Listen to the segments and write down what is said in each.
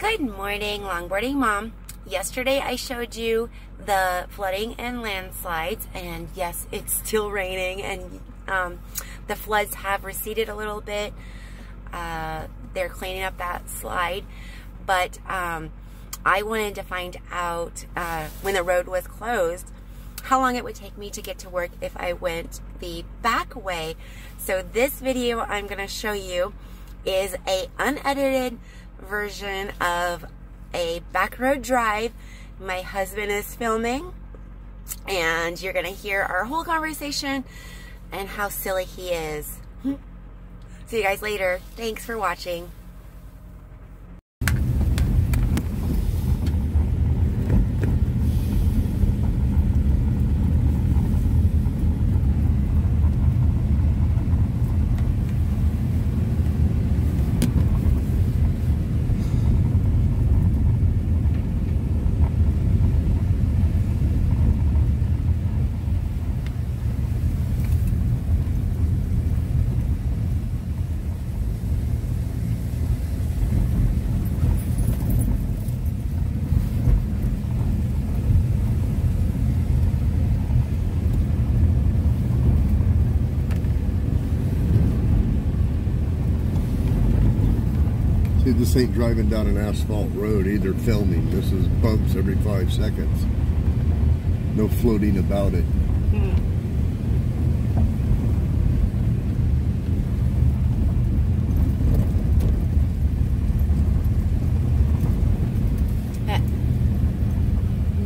Good morning, longboarding mom. Yesterday I showed you the flooding and landslides, and yes, it's still raining, and um, the floods have receded a little bit. Uh, they're cleaning up that slide, but um, I wanted to find out uh, when the road was closed how long it would take me to get to work if I went the back way. So this video I'm going to show you is a unedited version of a back road drive. My husband is filming and you're going to hear our whole conversation and how silly he is. See you guys later. Thanks for watching. This ain't driving down an asphalt road either filming. This is bumps every five seconds. No floating about it. Hmm.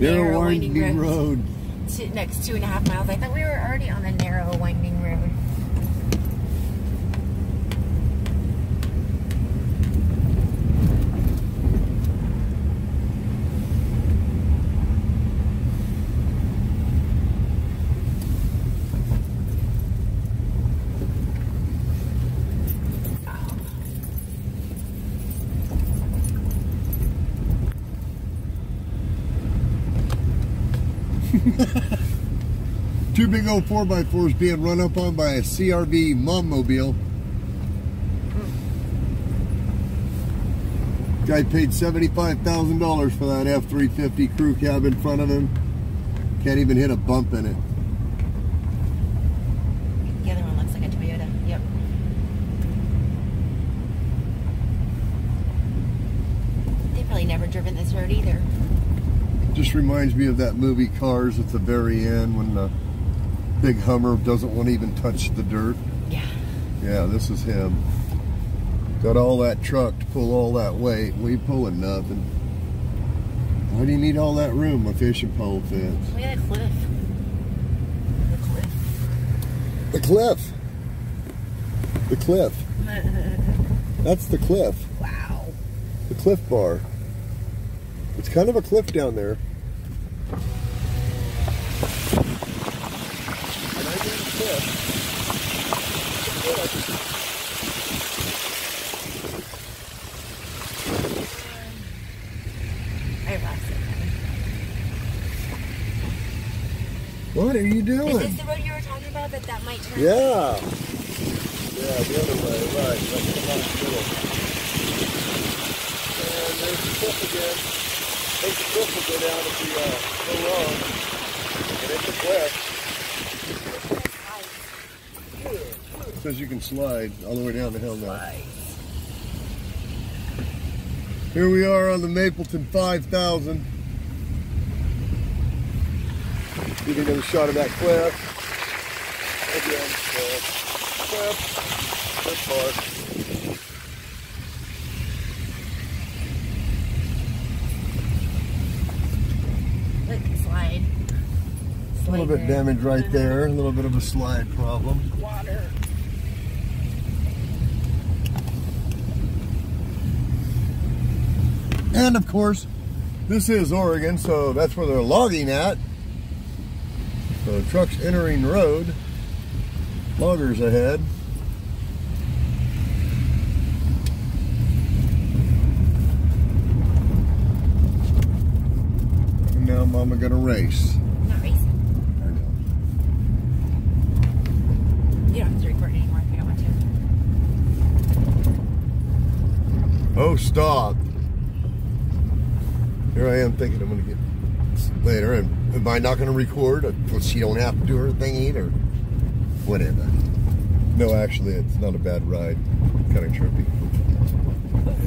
Narrow winding road. Two, next two and a half miles. I thought we were already on the narrow winding road. Two big old 4x4s being run up on by a CRV mom mobile. Guy paid $75,000 for that F-350 crew cab in front of him. Can't even hit a bump in it. The other one looks like a Toyota. Yep. They've probably never driven this road either. Just reminds me of that movie Cars at the very end when the big Hummer doesn't want to even touch the dirt. Yeah. Yeah, this is him. Got all that truck to pull all that weight. We pulling nothing. Why do you need all that room? My fishing pole fits. Look at that cliff. The cliff. The cliff. The cliff. That's the cliff. wow. The cliff bar. It's kind of a cliff down there. And I mean cliff. I lost it. What are you Is doing? this the road you were talking about that that might turn? Yeah. Yeah, the other way, right. Out the middle. And there's the cliff again. There's the cliff will go down if you uh, go wrong. And it's a cliff. It says you can slide all the way down the hill now. Here we are on the Mapleton 5000. You can get a shot of that cliff. Again, cliff, cliff, cliff bar. Look, slide. A little bit damaged right there, a little bit of a slide problem. Water. And of course, this is Oregon, so that's where they're logging at. So trucks entering road, loggers ahead. And now Mama gonna race. Not racing. You don't have to record anymore if you don't want to. Oh, stop. Here I am thinking I'm gonna get later, and am I not gonna record? Uh, well, she don't have to do her thing either. Whatever. No, actually, it's not a bad ride. Kind of trippy.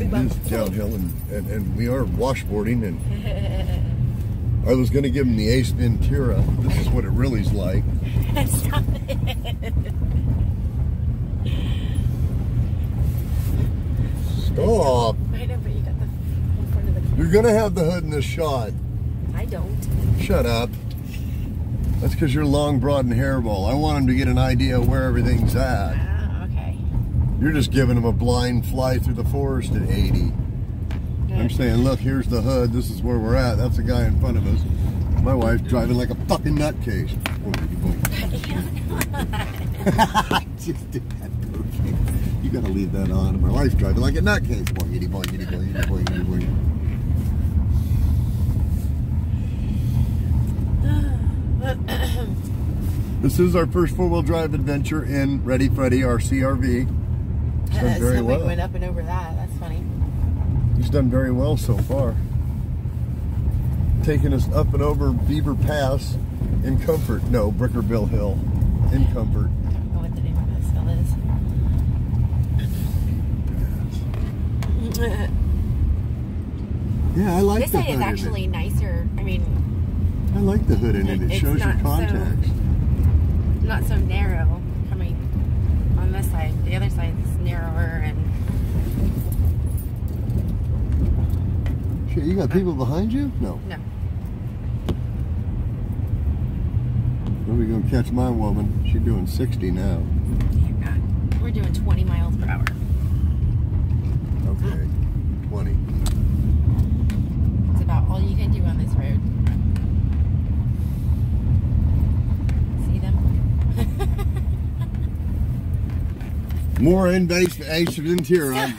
It is downhill, and, and, and we are washboarding, and I was gonna give him the Ace Ventura. This is what it really's like. Stop it. Stop. I know, but you got the, in front of the You're gonna have the hood in this shot. Don't. Shut up. That's because you're long, broad, and hairball. I want him to get an idea of where everything's at. Ah, okay. You're just giving him a blind fly through the forest at 80. I'm saying, look, here's the hood. This is where we're at. That's the guy in front of us. My wife's driving like a fucking nutcase. Just did that. Okay. You gotta leave that on. My wife's driving like a nutcase. Boingity. This is our first four-wheel drive adventure in Ready Freddy, our CRV. He's done very Somebody well. went up and over that. That's funny. He's done very well so far. Taking us up and over Beaver Pass in comfort. No, Brickerville Hill in comfort. I don't know what the name of this hill is. Yeah, I like this the side is actually nicer. I mean, it. I like the hood in it. It It's shows your not so- not so narrow coming on this side. The other side is narrower and Shit, you got people uh, behind you? No. no. Where we gonna catch my woman? She's doing 60 now. We're doing 20 miles per hour. Okay. 20. It's about all you can do on this road. See More invasive Ace Ventura.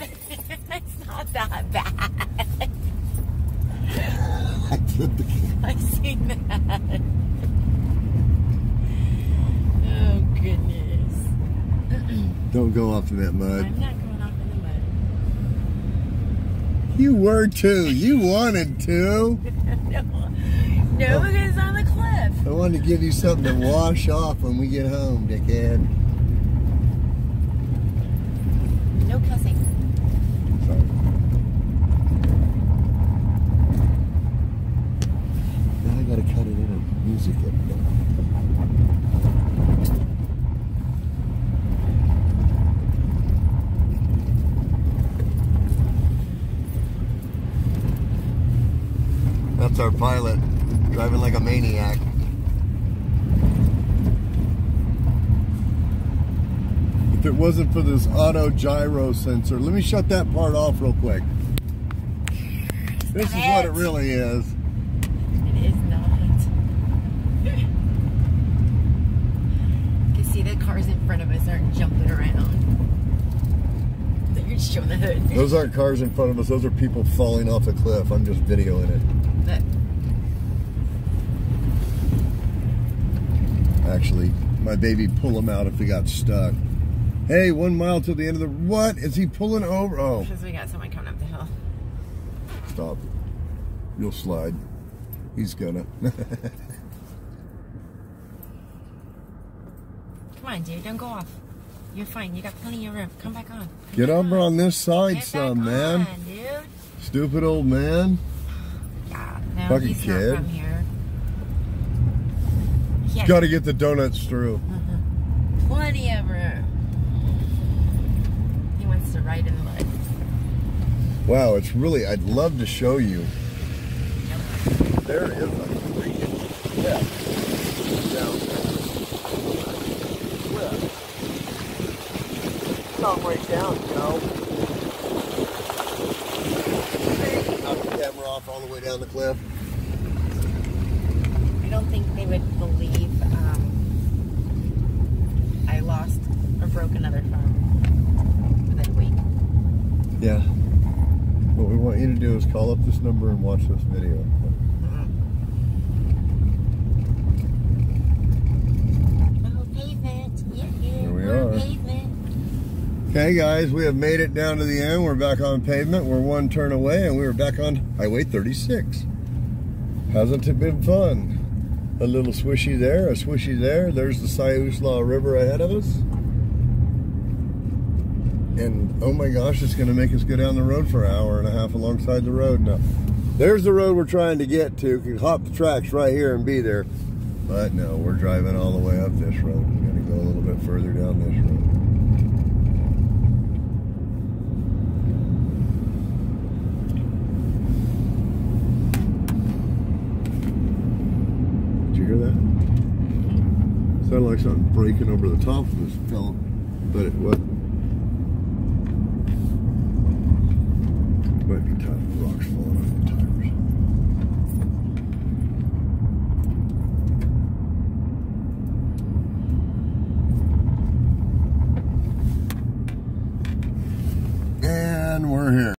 it's not that bad. I flipped the camera. I've seen that. Oh goodness. Don't go off in that mud. I'm not going off in the mud. You were too. You wanted to. no, no, because it's on the cliff. I wanted to give you something to wash off when we get home, dickhead. No cussing. Sorry. Now I gotta cut it in and music it. That's our pilot, driving like a maniac. If it wasn't for this auto gyro sensor, let me shut that part off real quick. This is what it really is. It is not. you can see the cars in front of us aren't jumping around. They're just showing the hood. Those aren't cars in front of us, those are people falling off the cliff. I'm just videoing it. But Actually, my baby pull them out if they got stuck. Hey, one mile to the end of the. What? Is he pulling over? Oh, because we got someone coming up the hill. stop. You'll slide. He's gonna. Come on, dude, don't go off. You're fine. You got plenty of room. Come back on. Come Get back over on this side Get some, man. on. Stupid old man. Yeah, Fucking he's kid. from here. Yeah, Got to get the donuts through. plenty of room. He wants to ride in the mud. Wow, it's really. I'd love to show you. There is a freaking cliff down there. Come right down, Joe. Knock the camera off all the way down the cliff. I don't think they would believe um, I lost or broke another phone within a week. Yeah. What we want you to do is call up this number and watch this video. Oh, pavement. Yeah, yeah. Here we we're are. Pavement. Okay, guys, we have made it down to the end. We're back on pavement. We're one turn away, and we are back on Highway 36. Hasn't it been fun? A little swishy there, a swishy there. There's the Siuslaw River ahead of us. And oh my gosh, it's going to make us go down the road for an hour and a half alongside the road now. There's the road we're trying to get to. Could hop the tracks right here and be there. But no, we're driving all the way up this road. We're going to go a little bit further down this road. Did you hear that? Sounded like something breaking over the top of this fellow, but it wasn't.